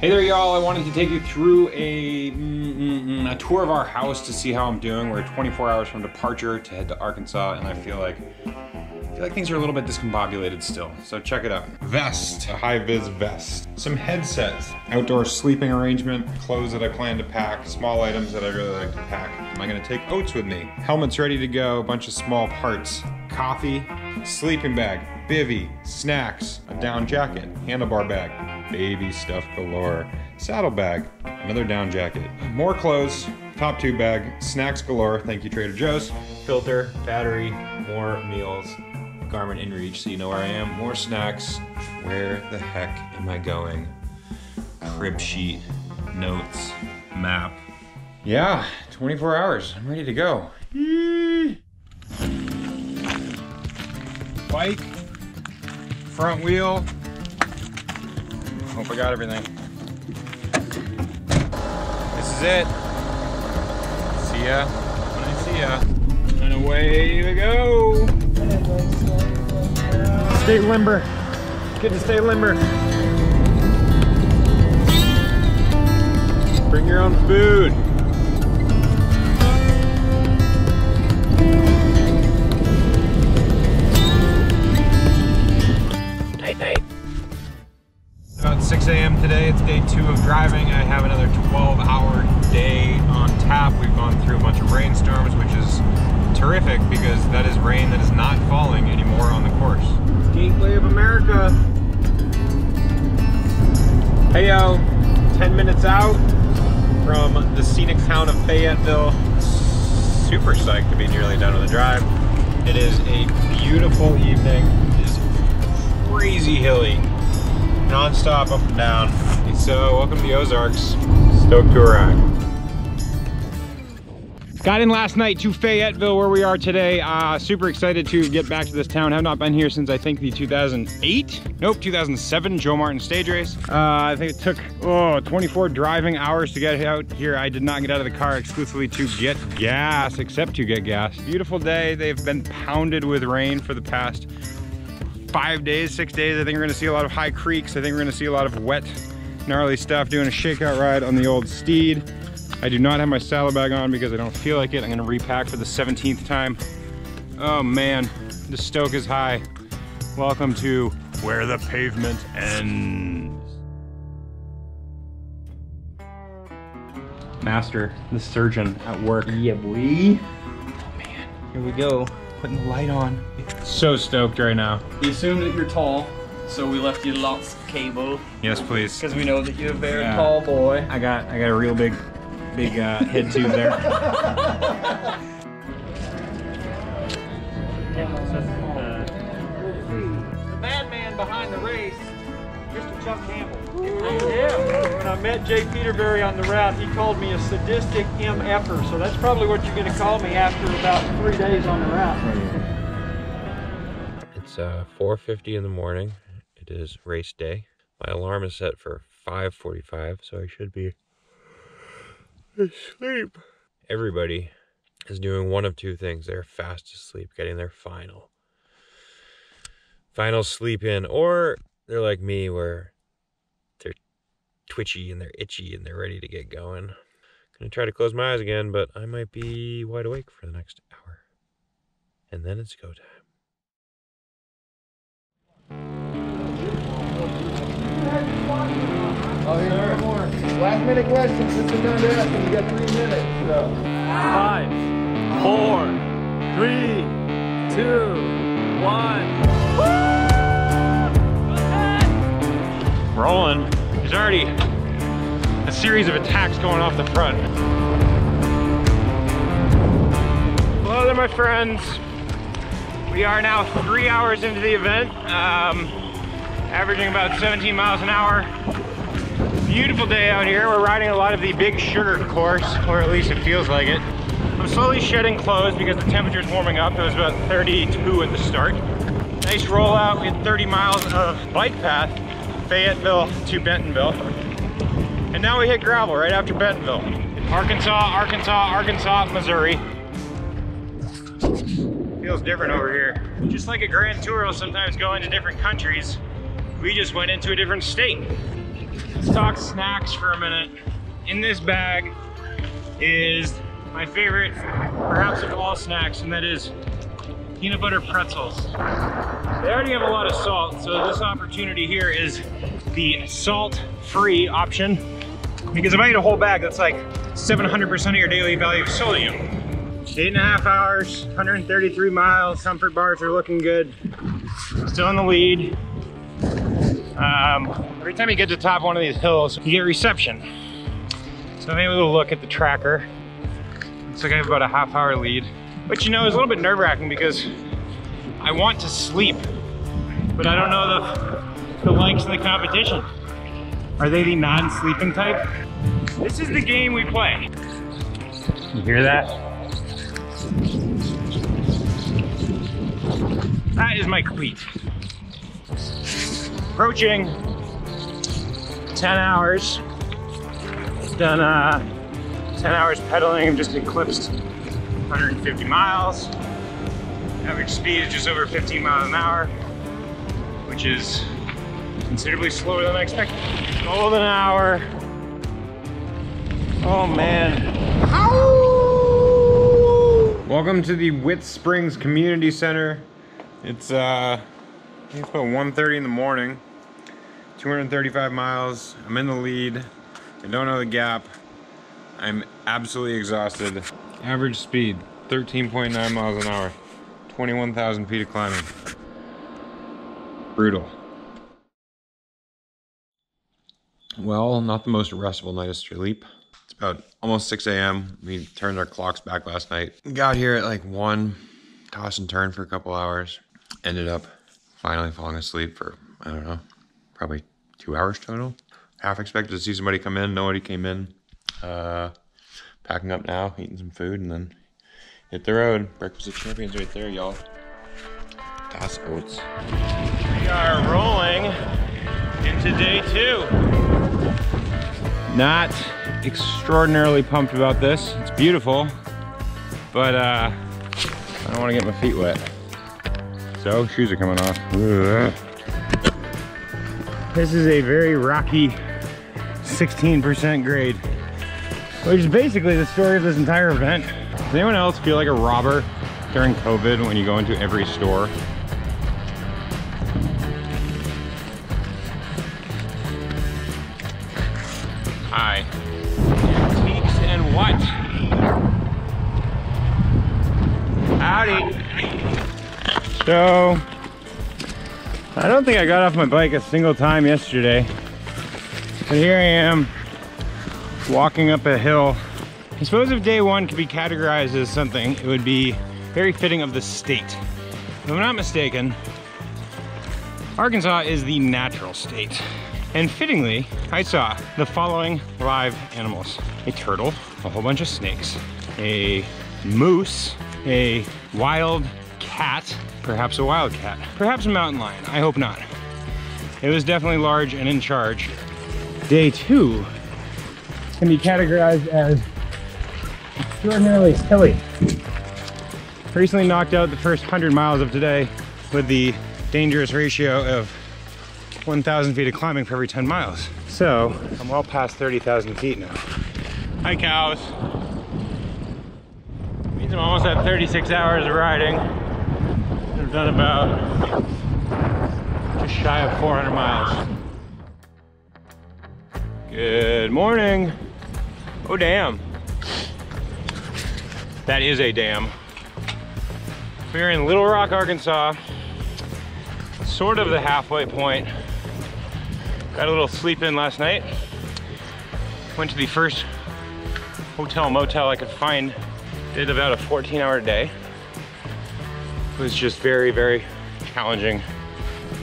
Hey there, y'all. I wanted to take you through a, mm, mm, mm, a tour of our house to see how I'm doing. We're 24 hours from departure to head to Arkansas, and I feel like I feel like things are a little bit discombobulated still. So check it out. Vest, a high-vis vest. Some headsets, outdoor sleeping arrangement, clothes that I plan to pack, small items that I really like to pack. Am I gonna take oats with me? Helmet's ready to go, a bunch of small parts. Coffee, sleeping bag, bivy, snacks, a down jacket, handlebar bag, baby stuff galore, saddle bag, another down jacket, more clothes, top tube bag, snacks galore, thank you Trader Joe's, filter, battery, more meals, Garmin InReach so you know where I am, more snacks, where the heck am I going, crib sheet, notes, map. Yeah, 24 hours, I'm ready to go. Bike, front wheel, Hope I got everything. This is it. See ya when I see ya. And away we go. Stay limber. Good to stay limber. Bring your own food. Two of driving. I have another 12 hour day on tap. We've gone through a bunch of rainstorms, which is terrific because that is rain that is not falling anymore on the course. Gateway of America. Hey yo, 10 minutes out from the scenic town of Fayetteville. Super psyched to be nearly done with the drive. It is a beautiful evening. It is crazy hilly non-stop up and down. So welcome to the Ozarks. Stoked to arrive. Got in last night to Fayetteville where we are today. Uh, super excited to get back to this town. Have not been here since I think the 2008, nope, 2007 Joe Martin stage race. Uh, I think it took, oh, 24 driving hours to get out here. I did not get out of the car exclusively to get gas, except to get gas. Beautiful day. They've been pounded with rain for the past five days, six days. I think we're gonna see a lot of high creeks. I think we're gonna see a lot of wet, gnarly stuff, doing a shakeout ride on the old Steed. I do not have my saddlebag on because I don't feel like it. I'm gonna repack for the 17th time. Oh man, the stoke is high. Welcome to where the pavement ends. Master, the surgeon at work. Yeah, boy. Oh man, Here we go. putting the light on. So stoked right now. We assumed that you're tall, so we left you lots of cable Yes, please. because we know that you're a very Yeah. tall boy. I got I got a real big big uh, head tube there. the madman behind the race, Mr. Chuck Campbell. Yeah. When I met Jay Petervary on the route, he called me a sadistic MFer, so that's probably what you're going to call me after about three days on the route. It's uh 4:50 in the morning. It is race day. My alarm is set for 5:45, so I should be asleep. Everybody is doing one of two things. They're fast asleep, getting their final final sleep in, or they're like me where they're twitchy and they're itchy and they're ready to get going. Gonna try to close my eyes again, but I might be wide awake for the next hour. And then it's go time. Oh, here's one more. Last minute questions. This is time to ask them. You got three minutes. So. Five, four, three, two, one. Rolling. There's already a series of attacks going off the front. Hello there, my friends. We are now three hours into the event, um, averaging about 17 miles an hour. Beautiful day out here. We're riding a lot of the Big Sugar course, or at least it feels like it. I'm slowly shedding clothes because the temperature's warming up. It was about 32 at the start. Nice rollout. We had 30 miles of bike path, Fayetteville to Bentonville. And now we hit gravel right after Bentonville. Arkansas, Arkansas, Arkansas, Missouri. Feels different over here. Just like a grand tour sometimes go into different countries, we just went into a different state. Let's talk snacks for a minute. In this bag is my favorite, perhaps of all snacks, and that is peanut butter pretzels. They already have a lot of salt, so this opportunity here is the salt-free option. Because if I eat a whole bag, that's like 700% of your daily value of sodium. Eight and a half hours, 133 miles. Comfort bars are looking good. Still in the lead. Um, every time you get to the top of one of these hills, you get reception. So able to look at the tracker. Looks like I have about a half hour lead. But you know, it's a little bit nerve wracking because I want to sleep, but I don't know the, the likes of the competition. Are they the non-sleeping type? This is the game we play. You hear that? That is my cleat. Approaching 10 hours. Done uh, 10 hours pedaling and just eclipsed 150 miles. Average speed is just over 15 miles an hour, which is considerably slower than I expected. Golden hour. Oh man. Welcome to the Witt Springs Community Center. It's uh, I think it's about 1.30 in the morning. 235 miles. I'm in the lead. I don't know the gap. I'm absolutely exhausted. Average speed, 13.9 miles an hour. 21,000 feet of climbing. Brutal. Well, not the most restful night of sleep. It's about almost 6 a.m. We turned our clocks back last night. Got here at like 1, toss and turn for a couple hours. Ended up finally falling asleep for, I don't know, probably two hours total. Half expected to see somebody come in, nobody came in. Uh, packing up now, eating some food, and then hit the road. Breakfast of Champions right there, y'all. Das Oats. We are rolling into day two. Not extraordinarily pumped about this. It's beautiful, but uh, I don't want to get my feet wet. So shoes are coming off. Ugh. This is a very rocky 16% grade, which is basically the story of this entire event. Does anyone else feel like a robber during COVID when you go into every store? Hi. Antiques and what? Howdy. So, I don't think I got off my bike a single time yesterday. But here I am, walking up a hill. I suppose if day one could be categorized as something, it would be very fitting of the state. If I'm not mistaken, Arkansas is the natural state. And fittingly, I saw the following live animals. A turtle, a whole bunch of snakes, a moose, a wild cat, perhaps a wild cat, perhaps a mountain lion, I hope not. It was definitely large and in charge. Day two can be categorized as extraordinarily hilly. Recently knocked out the first 100 miles of today with the dangerous ratio of 1,000 feet of climbing for every 10 miles. So I'm well past 30,000 feet now. Hi cows. Means I'm almost at 36 hours of riding. I've done about just shy of 400 miles. Good morning. Oh damn. That is a dam. We're in Little Rock, Arkansas. Sort of the halfway point. Got a little sleep in last night. Went to the first hotel motel I could find. Did about a 14 hour day. Was just very, very challenging.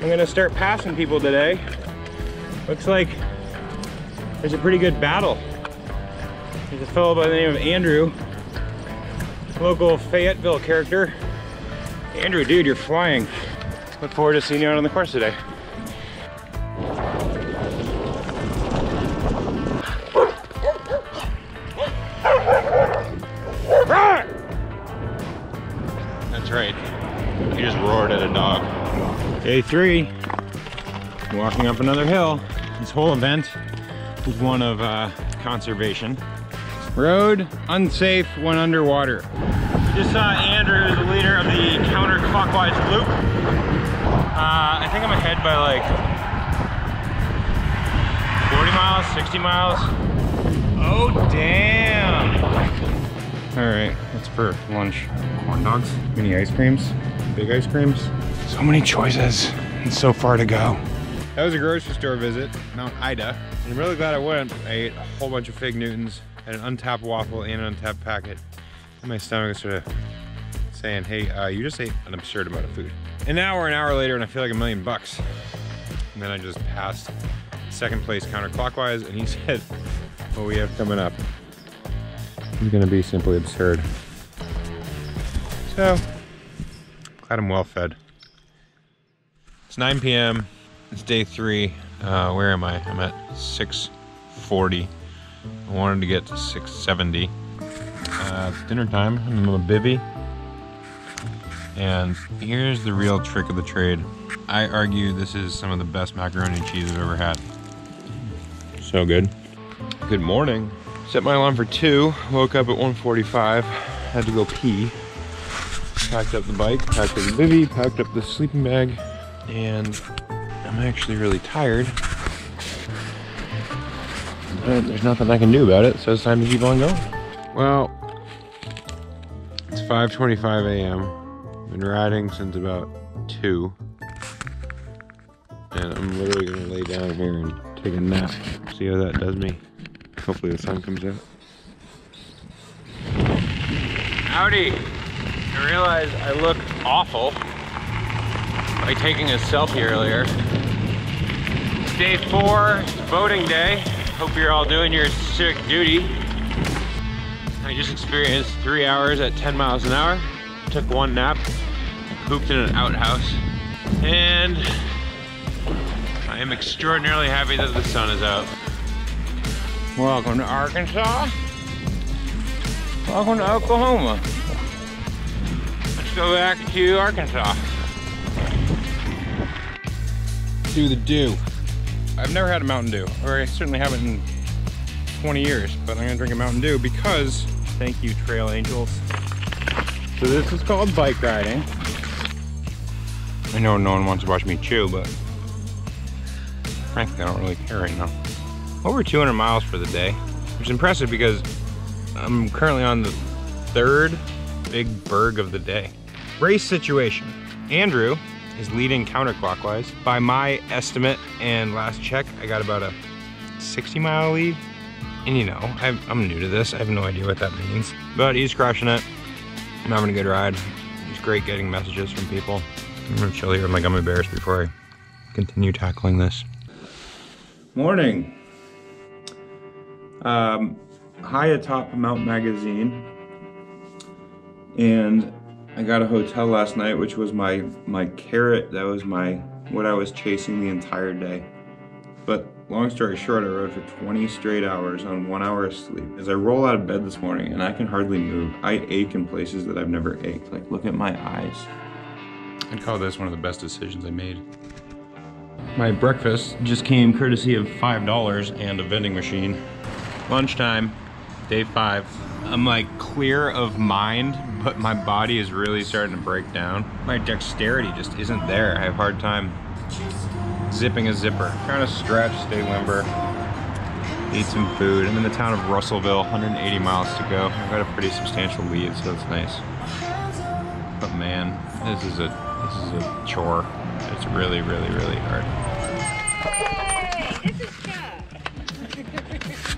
I'm gonna start passing people today. Looks like there's a pretty good battle. There's a fellow by the name of Andrew, local Fayetteville character. Andrew, dude, you're flying. Look forward to seeing you out on the course today. Day three. Walking up another hill. This whole event was one of uh, conservation. Road unsafe when underwater. We just saw Andrew, the leader of the counterclockwise loop. Uh, I think I'm ahead by like 40 miles, 60 miles. Oh, damn. All right, what's for lunch? Corn dogs, mini ice creams, big ice creams. So many choices and so far to go. That was a grocery store visit, Mount Ida. And I'm really glad I went. I ate a whole bunch of Fig Newtons, had an UnTapped waffle and an UnTapped packet. And my stomach is sort of saying, hey, uh, you just ate an absurd amount of food. And now we're an hour later and I feel like a million bucks. And then I just passed second place counterclockwise and he said, what we have coming up is gonna be simply absurd. So, glad I'm well fed. It's 9 p.m. It's day three. Uh, where am I? I'm at 640. I wanted to get to 670. Uh, it's dinner time. I'm in the bivy. And here's the real trick of the trade. I argue this is some of the best macaroni and cheese I've ever had. So good. Good morning. Set my alarm for two. Woke up at 1:45. Had to go pee. Packed up the bike, packed up the bivy, packed up the sleeping bag, and I'm actually really tired. But there's nothing I can do about it, so it's time to keep on going. Well, it's 5:25 a.m. Been riding since about two, and I'm literally gonna lay down here and take a nap. See how that does me. Hopefully the sun comes out. Howdy! I realized I looked awful by taking a selfie earlier. Day four, voting day. Hope you're all doing your civic duty. I just experienced three hours at 10 miles an hour. Took one nap, pooped in an outhouse, and I am extraordinarily happy that the sun is out. Welcome to Arkansas. Welcome to Oklahoma. Let's go back to Arkansas. Do the do. I've never had a Mountain Dew, or I certainly haven't in 20 years, but I'm gonna drink a Mountain Dew because, thank you, Trail Angels. So this is called bike riding. I know no one wants to watch me chew, but frankly, I don't really care right now. Over 200 miles for the day, which is impressive because I'm currently on the third big berg of the day. Race situation. Andrew is leading counterclockwise. By my estimate and last check, I got about a 60 mile lead. And you know, I'm, I'm new to this. I have no idea what that means. But he's crushing it. I'm having a good ride. It's great getting messages from people. I'm gonna chill here with my gummy bears before I continue tackling this. Morning. Um, high atop Mount Magazine. And I got a hotel last night, which was my my carrot. That was my what I was chasing the entire day. But long story short, I rode for 20 straight hours on one hour of sleep. As I roll out of bed this morning, and I can hardly move, I ache in places that I've never ached. Like, look at my eyes. I'd call this one of the best decisions I made. My breakfast just came courtesy of $5 and a vending machine. Lunchtime, day five. I'm like clear of mind, but my body is really starting to break down. My dexterity just isn't there. I have a hard time zipping a zipper. Trying to stretch, stay limber, eat some food. I'm in the town of Russellville, 180 miles to go. I've got a pretty substantial lead, so it's nice. But man, this is a this is a chore. It's really, really, really hard.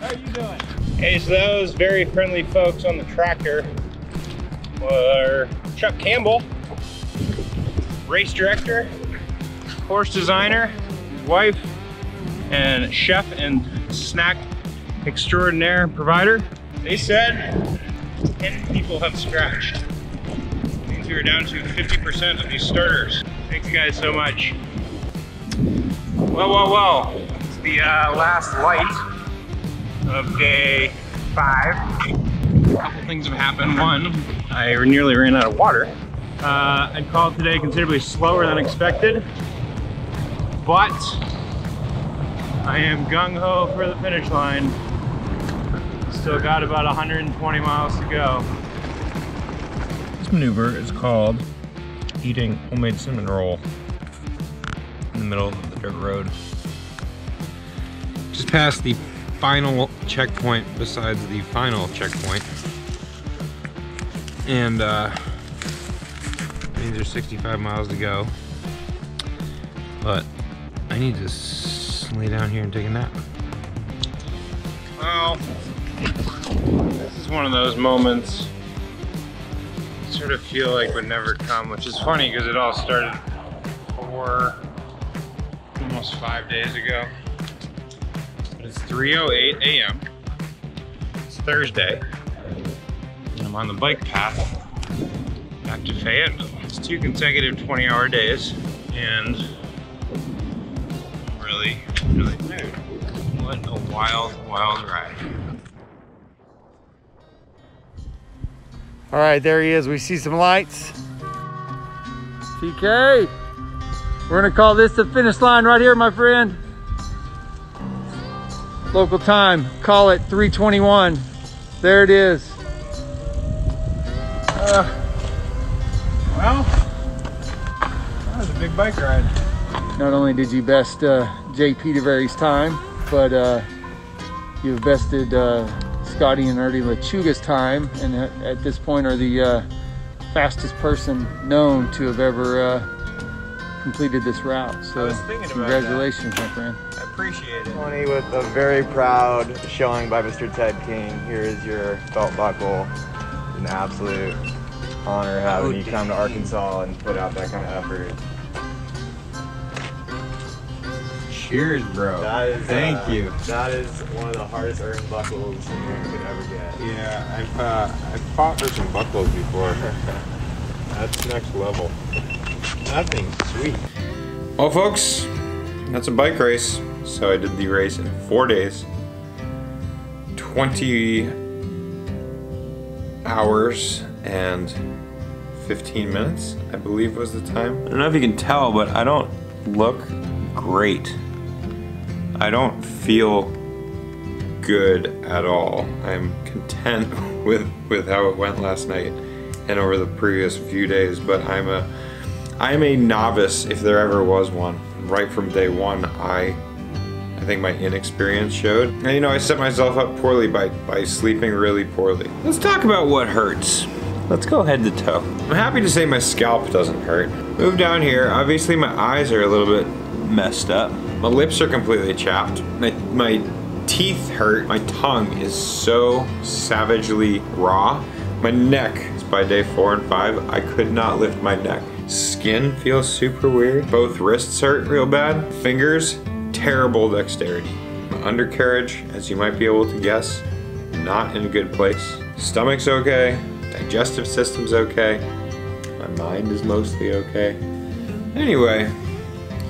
Hey, so those very friendly folks on the tractor were Chuck Campbell, race director, horse designer, his wife, and chef and snack extraordinaire provider. They said 10 people have scratched. Means we are down to 50% of these starters. Thank you guys so much. Well, well, well. It's the uh, last light of day five. A couple things have happened. One, I nearly ran out of water. Uh, I'd call it today considerably slower than expected, but I am gung ho for the finish line. Still got about 120 miles to go. This maneuver is called eating homemade cinnamon roll in the middle of the dirt road. Just past the final checkpoint besides the final checkpoint. And uh, these are 65 miles to go. But I need to lay down here and take a nap. Well, this is one of those moments I sort of feel like would never come, which is funny because it all started four, almost five days ago. But it's 3.08 a.m. It's Thursday. And I'm on the bike path back to Fayetteville. It's two consecutive 20 hour days and I'm really, really tired. What a wild, wild ride. All right, there he is. We see some lights. TK, we're gonna call this the finish line right here, my friend. Local time, call it 321. There it is. Uh, well, that was a big bike ride. Not only did you best uh, Jay Petervary's time, but uh, you've bested uh, Scotty and Ernie Lechuga's time, and at, this point are the uh, fastest person known to have ever uh, completed this route. So, was thinking about that. congratulations, my friend. I appreciate it. 20 with a very proud showing by Mr. Ted King. Here is your belt buckle. It's an absolute honor having you come to Arkansas and put out that kind of effort. Cheers, bro. That is, Thank uh, you. That is one of the hardest earned buckles you could ever get. Yeah, I've uh, I've fought for some buckles before. That's next level. Nothing sweet. Well, folks, that's a bike race. So I did the race in four days, 20 hours and 15 minutes, I believe was the time. I don't know if you can tell, but I don't look great. I don't feel good at all. I'm content with with how it went last night and over the previous few days, but I'm a I'm a novice if there ever was one. Right from day one, I I think my inexperience showed. And you know, I set myself up poorly by by sleeping really poorly. Let's talk about what hurts. Let's go head to toe. I'm happy to say my scalp doesn't hurt. Move down here. Obviously my eyes are a little bit messed up. My lips are completely chapped. My, my teeth hurt. My tongue is so savagely raw. My neck is by day four and five. I could not lift my neck. Skin feels super weird. Both wrists hurt real bad. Fingers, terrible dexterity. My undercarriage, as you might be able to guess, not in a good place. Stomach's okay. Digestive system's okay. My mind is mostly okay. Anyway,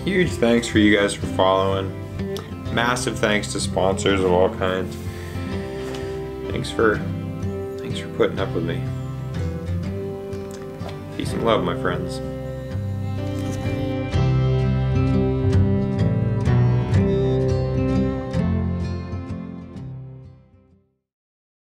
huge thanks for you guys for following. Massive thanks to sponsors of all kinds. Thanks for thanks for putting up with me. Peace and love, my friends.